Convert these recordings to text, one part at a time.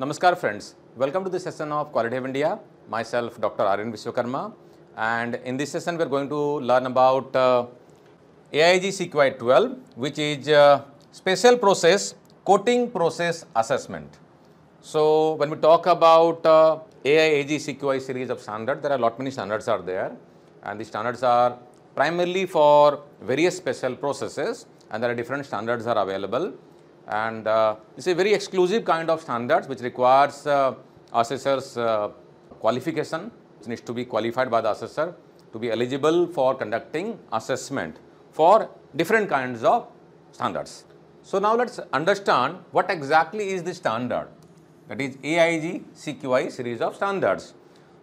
Namaskar friends, welcome to this session of Quality Hub India. Myself Dr. Aryan Vishwakarma and in this session we are going to learn about uh, AIAG CQI 12 which is uh, special process coating process assessment. So when we talk about uh, AIAG CQI series of standards, there are lot many standards are there and the standards are primarily for various special processes and there are different standards are available and uh, it's a very exclusive kind of standards which requires uh, assessors uh, qualification It needs to be qualified by the assessor to be eligible for conducting assessment for different kinds of standards. So now let's understand what exactly is the standard that is AIAG CQI series of standards.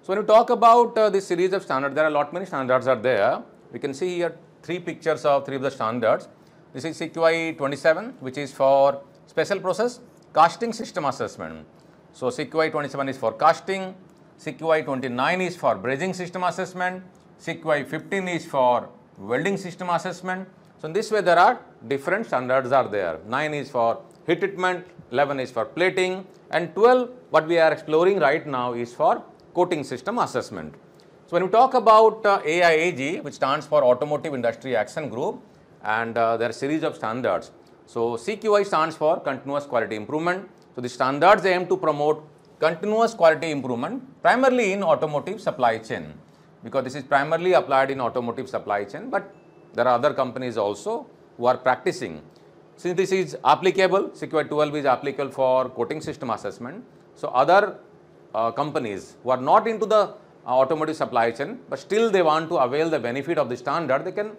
So when we talk about uh, this series of standards, there are a lot many standards are there. We can see here three pictures of three of the standards. This is CQI 27 which is for special process casting system assessment. So CQI 27 is for casting, CQI 29 is for brazing system assessment, CQI 15 is for welding system assessment. So in this way there are different standards are there. 9 is for heat treatment, 11 is for plating and 12 what we are exploring right now is for coating system assessment. So when we talk about uh, AIAG which stands for Automotive Industry Action Group and uh, there are series of standards. So CQI stands for continuous quality improvement. So the standards aim to promote continuous quality improvement primarily in automotive supply chain because this is primarily applied in automotive supply chain but there are other companies also who are practicing. Since this is applicable, CQI 12 is applicable for coating system assessment. So other uh, companies who are not into the uh, automotive supply chain but still they want to avail the benefit of the standard, they can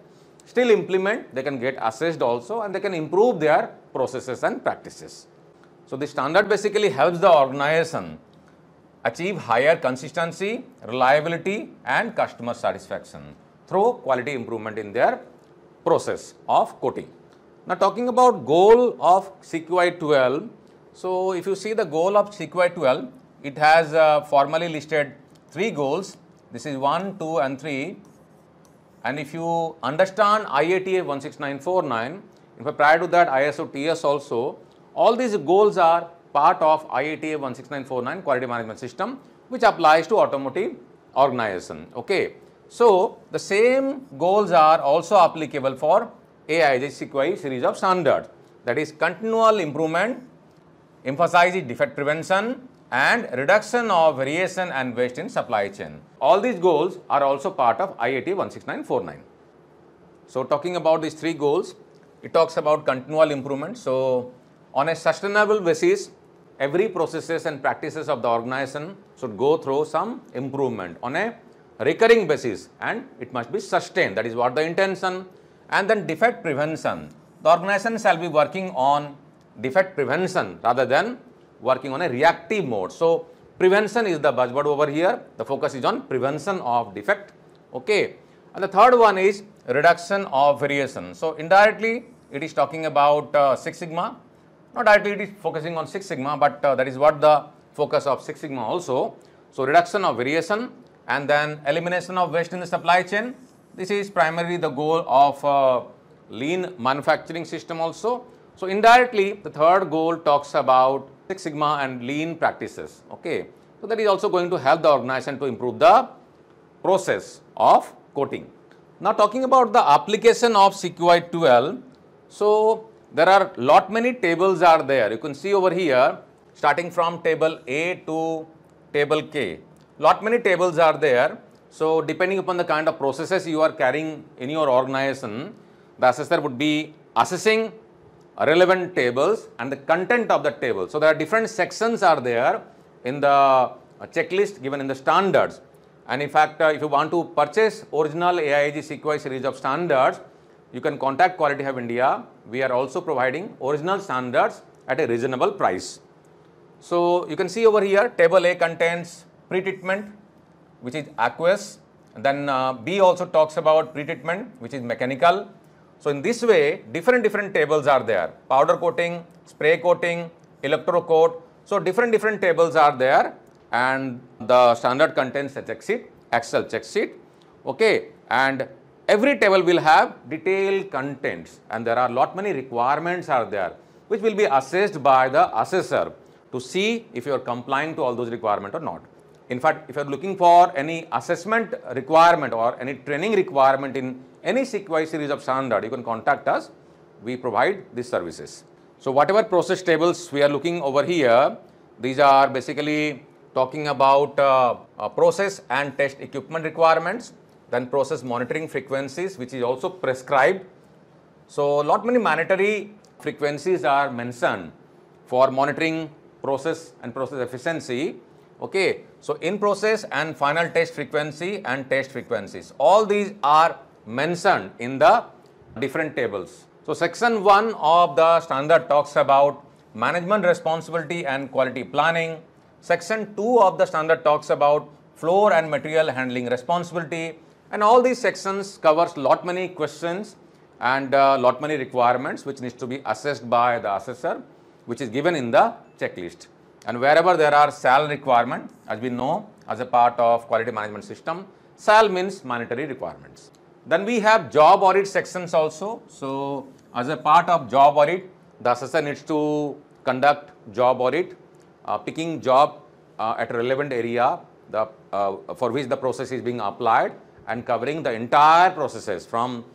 still implement, they can get assessed also and they can improve their processes and practices. So the standard basically helps the organization achieve higher consistency, reliability and customer satisfaction through quality improvement in their process of coating. Now talking about goal of CQI 12, so if you see the goal of CQI 12, it has uh, formally listed three goals. This is 1, 2 and 3 and if you understand IATF 16949, in fact prior to that ISO TS also, all these goals are part of IATF 16949 quality management system which applies to automotive organization. Okay. So, the same goals are also applicable for AIAG CQI series of standards that is continual improvement, emphasizes defect prevention and reduction of variation and waste in supply chain. All these goals are also part of IATF 16949. So, talking about these three goals, it talks about continual improvement. So, on a sustainable basis, every processes and practices of the organization should go through some improvement on a recurring basis and it must be sustained. That is what the intention and then defect prevention. The organization shall be working on defect prevention rather than working on a reactive mode. So, prevention is the buzzword over here. The focus is on prevention of defect. Okay. And the third one is reduction of variation. So, indirectly it is talking about uh, Six Sigma. Not directly it is focusing on Six Sigma, but uh, that is what the focus of Six Sigma also. So, reduction of variation and then elimination of waste in the supply chain. This is primarily the goal of uh, lean manufacturing system also. So, indirectly the third goal talks about Six Sigma and lean practices. Okay. So, that is also going to help the organization to improve the process of coating. Now, talking about the application of CQI 12. So, there are lot many tables are there. You can see over here starting from table A to table K. Lot many tables are there. So, depending upon the kind of processes you are carrying in your organization, the assessor would be assessing relevant tables and the content of the table. So, there are different sections are there in the checklist given in the standards and in fact, uh, if you want to purchase original AIAG CQI series of standards, you can contact Quality Hub India. We are also providing original standards at a reasonable price. So, you can see over here table A contains pre-treatment which is aqueous, then uh, B also talks about pre-treatment which is mechanical, so, in this way different different tables are there powder coating, spray coating, electro coat. So, different different tables are there and the standard contains a check sheet, Excel check sheet okay and every table will have detailed contents and there are lot many requirements are there which will be assessed by the assessor. to see if you are complying to all those requirements or not. In fact, if you are looking for any assessment requirement or any training requirement in any CQI series of standard, you can contact us. We provide these services. So, whatever process tables we are looking over here, these are basically talking about uh, uh, process and test equipment requirements, then process monitoring frequencies, which is also prescribed. So, lot many mandatory frequencies are mentioned for monitoring process and process efficiency. Okay. So, in process and final test frequency and test frequencies, all these are mentioned in the different tables. So, section 1 of the standard talks about management responsibility and quality planning. Section 2 of the standard talks about floor and material handling responsibility and all these sections covers lot many questions and uh, lot many requirements which needs to be assessed by the assessor which is given in the checklist. And wherever there are SAL requirement as we know as a part of quality management system, SAL means monetary requirements. Then we have job audit sections also. So, as a part of job audit, the assessor needs to conduct job audit, uh, picking job uh, at relevant area the, uh, for which the process is being applied and covering the entire processes from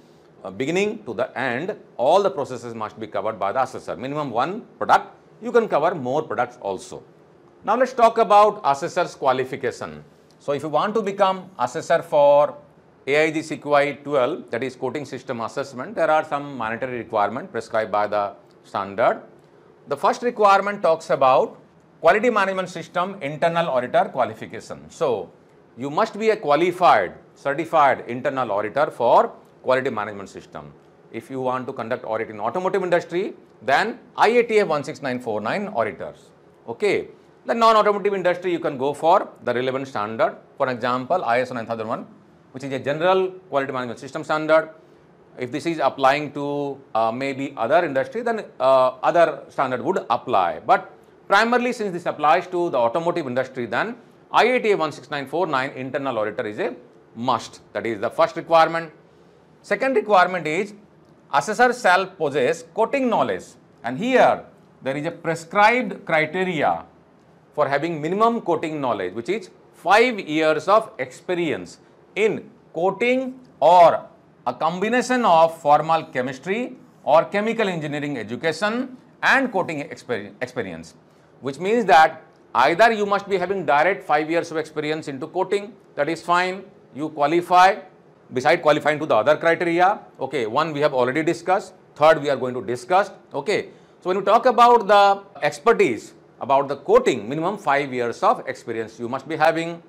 uh, beginning to the end, all the processes must be covered by the assessor. Minimum one product, you can cover more products also. Now, let us talk about assessor's qualification. So, if you want to become assessor for AIAG CQI 12 that is coating system assessment, there are some mandatory requirement prescribed by the standard. The first requirement talks about quality management system internal auditor qualification. So, you must be a qualified certified internal auditor for quality management system. If you want to conduct audit in automotive industry, then IATF 16949 auditors. Okay. The non-automotive industry, you can go for the relevant standard. For example, ISO 9001 which is a general quality management system standard. If this is applying to uh, maybe other industry, then uh, other standard would apply. But primarily since this applies to the automotive industry, then IATF 16949 internal auditor is a must. That is the first requirement. Second requirement is assessor shall possess coating knowledge. And here there is a prescribed criteria for having minimum coating knowledge which is 5 years of experience in coating or a combination of formal chemistry or chemical engineering education and coating experience, which means that either you must be having direct 5 years of experience into coating, that is fine, you qualify, beside qualifying to the other criteria, okay, one we have already discussed, third we are going to discuss, okay. So, when you talk about the expertise about the coating, minimum 5 years of experience you must be having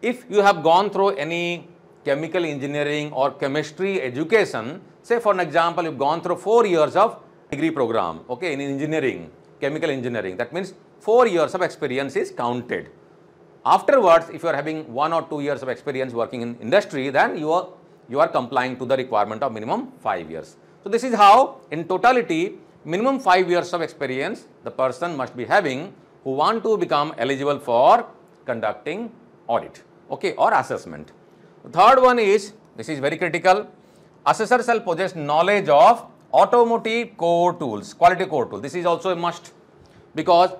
if you have gone through any chemical engineering or chemistry education, say for an example, you've gone through four years of degree program, okay, in engineering, chemical engineering, that means four years of experience is counted. Afterwards, if you are having one or two years of experience working in industry, then you are, you are complying to the requirement of minimum five years. So, this is how in totality minimum five years of experience the person must be having who want to become eligible for conducting audit okay, or assessment. The third one is, this is very critical, assessor shall possess knowledge of automotive core tools, quality core tool. This is also a must because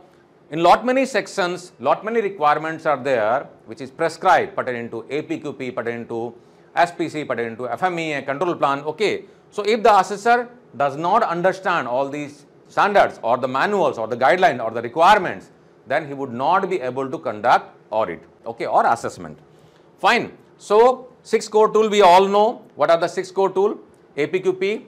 in lot many sections, lot many requirements are there which is prescribed pertaining to APQP, pertaining to SPC, pertaining to FMEA, control plan, okay. So, if the assessor does not understand all these standards or the manuals or the guidelines or the requirements, then he would not be able to conduct audit okay, or assessment. Fine. So, 6 core tool we all know what are the 6 core tool APQP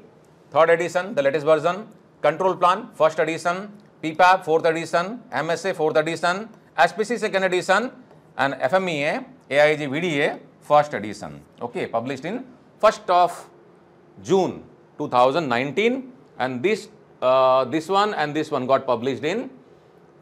third edition the latest version control plan first edition PPAP fourth edition MSA fourth edition SPC second edition and FMEA AIAG VDA first edition okay published in 1st of June 2019 and this uh, this one and this one got published in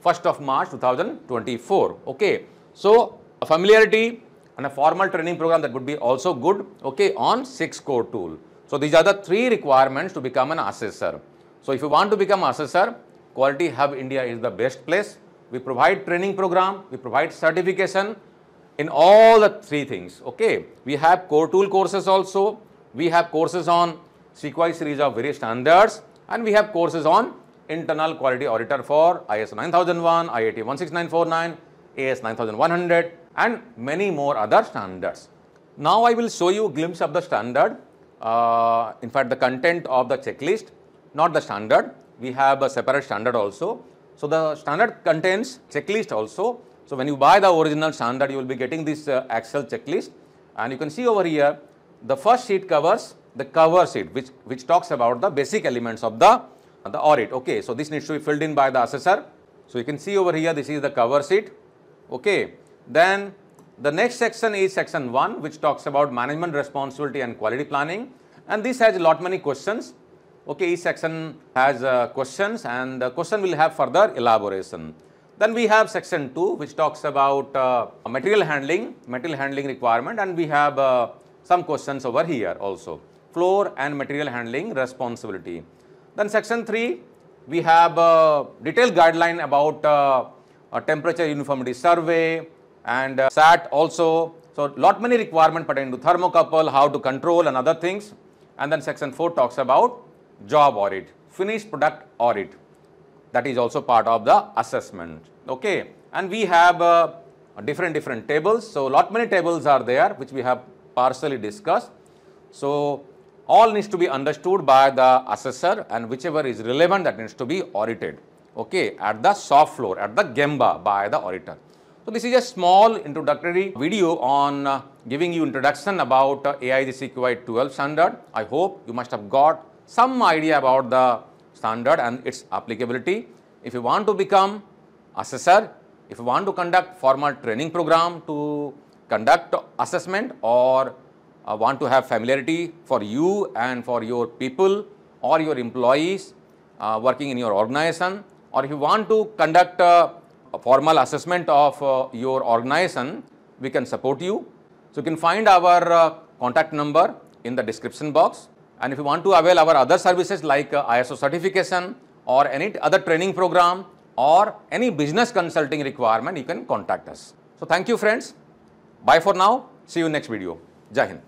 1st of March 2024 okay so, a familiarity and a formal training program that would be also good okay, on 6 core tool. So, these are the three requirements to become an assessor. So, if you want to become assessor, Quality Hub India is the best place. We provide training program, we provide certification in all the three things. Okay, We have core tool courses also, we have courses on CQI series of various standards and we have courses on internal quality auditor for ISO 9001, IATF 16949, AS 9100 and many more other standards. Now I will show you a glimpse of the standard, uh, in fact the content of the checklist, not the standard. We have a separate standard also. So the standard contains checklist also. So when you buy the original standard, you will be getting this uh, Excel checklist and you can see over here, the first sheet covers the cover sheet which, which talks about the basic elements of the, the audit. Okay, so this needs to be filled in by the assessor. So you can see over here, this is the cover sheet. Okay, then the next section is section 1 which talks about management responsibility and quality planning and this has a lot many questions. Okay, each section has uh, questions and the question will have further elaboration. Then we have section 2 which talks about uh, material handling, material handling requirement and we have uh, some questions over here also. Floor and material handling responsibility. Then section 3 we have a detailed guideline about uh, temperature uniformity survey, and uh, SAT also. So, lot many requirement pertaining to thermocouple, how to control and other things. And then section 4 talks about job audit, finished product audit. That is also part of the assessment. Okay. And we have uh, different different tables. So, lot many tables are there which we have partially discussed. So, all needs to be understood by the assessor and whichever is relevant that needs to be audited okay, at the soft floor, at the Gemba by the auditor. So, this is a small introductory video on uh, giving you introduction about uh, AIAG CQI 12 standard. I hope you must have got some idea about the standard and its applicability. If you want to become assessor, if you want to conduct formal training program to conduct assessment or uh, want to have familiarity for you and for your people or your employees uh, working in your organization or if you want to conduct uh, a formal assessment of uh, your organization, we can support you. So, you can find our uh, contact number in the description box and if you want to avail our other services like uh, ISO certification or any other training program or any business consulting requirement, you can contact us. So, thank you friends. Bye for now. See you next video. Jai Hind.